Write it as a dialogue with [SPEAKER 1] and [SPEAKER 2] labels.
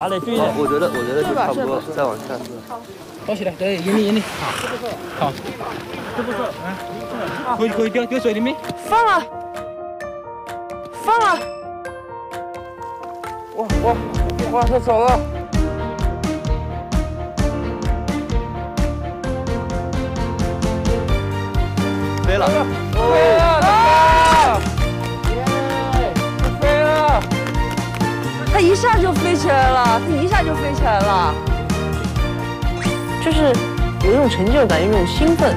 [SPEAKER 1] 拿来追的。
[SPEAKER 2] 我觉得，我觉得就差不多，再往下。
[SPEAKER 1] 抱起来，对，引力引力，好，好，这不错，啊，可以可以丢丢水里面，
[SPEAKER 3] 放了，放了！
[SPEAKER 2] 哇哇哇，它走了！飞了，飞了，
[SPEAKER 3] 它一下就飞起来了，它一下就飞起来了，就是有一种成就感，有一种兴奋。